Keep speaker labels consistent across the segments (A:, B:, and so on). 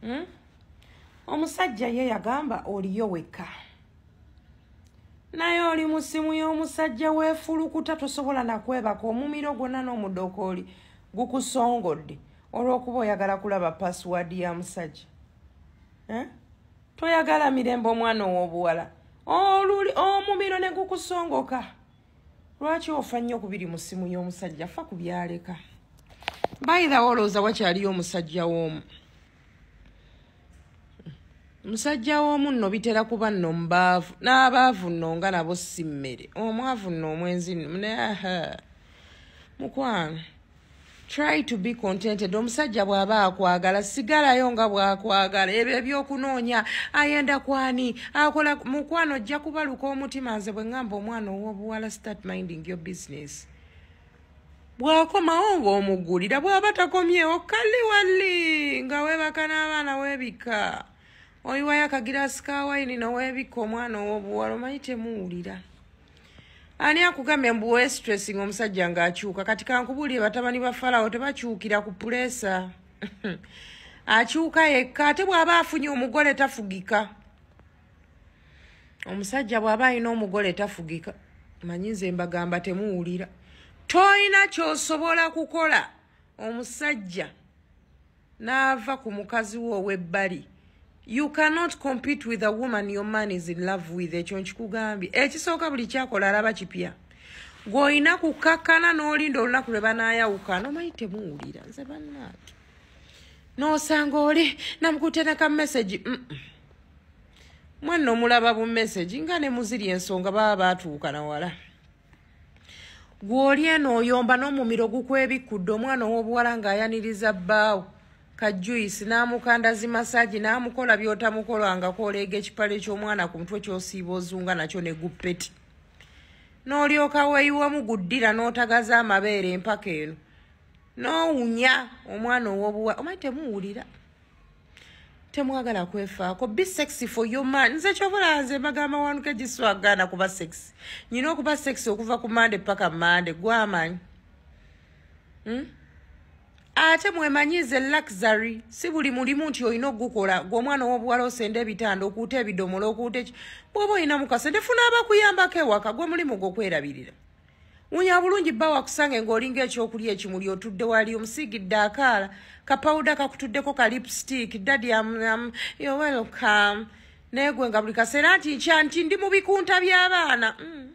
A: Hmm? omusajja ye yagamba oliyo wekka. Naye oli mu ssimu y'omusajja weefulukuta tosobola nakwebaka omumiro gwonna n'omudooka oli gukusongodde olw'okuba oyagala kulaba passwadi ya musajja. Eh? toyagala mirembe omwana ow'obuwala. Omumiro ne gukusongoka. Lwaki ofa nnyo ku biri mu ssimu y'omusajja? Fa ku byaleka. Bayirawo olowooza wakyaliyo omusajja w'omu musajja w'omu nno bitera kuba nno mubaavu n'abaavu nno nga nabo si mmere. Omwavu nno omwenzi mukwano try to be contented. Omusajja bw'aba akwagala sigalayo nga bw'akwagala. Ebyo ebyokunoonya ayenda kwani? Akola mukwano ojja kubaluka omutima nze bwe ŋŋamba omwana ow'obuwala start minding your business. Bw'akomawo ng'omugulira bw'aba takomyewo kalli walli nga weebaka n'abaana weebika oyiwayo akagirasi ka wayini noweebika omwana ow'obuwala omanyi temuwulira. Ani akugambye mbuwe stress nga omusajja ng'akyuka? Kati kankubuulire batabani ba falawo tebakyukira ku pulesa akyuka yekka ate bw'aba afunye omugole tafugika. Omusajja bw'aba alina omugole tafugika manyi nze mbagamba temuwulira. Toyina ky'osobola kukola omusajja n'ava ku mukazi wo ow'ebbali you cannot compete with a woman your man is in love with. Ekyo nkikugambye. Ekisooka buli kyakola alaba kipya. Gweolina kukakkana n'olinda olunaku lwe banaayawukana omanyi temuwulira. Nze bannaake n'osanga oli namukuteneka messagi mwenna omulaba bu messagi nga ne muziri ensonga baba baatuuka nawala. Gweoli eno oyomba n'omumiro gukwebikudde omwana ow'obuwala ng'ayaniriza bbaawo kajuisi n'amukandazi masaji n'amukola by'otamukolangako oleega ekipale ky'omwana ku mutwe ky'osiiba ozunga nakyo ne guppeti n'olyoka weeyiwamu guddira n'otagaza amabeere empaka eno. N'owunya omwana ow'obuwa omanyi temuwulira. Temwagala kwefaako. Be sexy for your man. Nze kyobula nze mbagamba wanuka egiswagaana kuba sexy nyina okuba sexy okuva ku mande paka mande gwamanyi hmm? Ate mwemanyize luxury si buli mulimu nti olina ogukola gweomwana w'obuwala osenda ebitanda okuuta ebidomola okuuta eki bwoba olina mukase ndefuna abakuyambako ewaka gwe mulimu gwokwerabirira wunya bulungi bba wakusange ng'olinga ekyokulya ekimuli otudde wali omusiigidde akaala kapawuda kakutuddeko ka lipstick dadi yo welcome. Naye gwe nga buli kaseera nti nkya nti ndi mu bikunta by'abaana mm.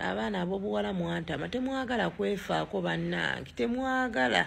A: Abaana ab'obuwala mwantama temwagala kwefaako bannange temwagala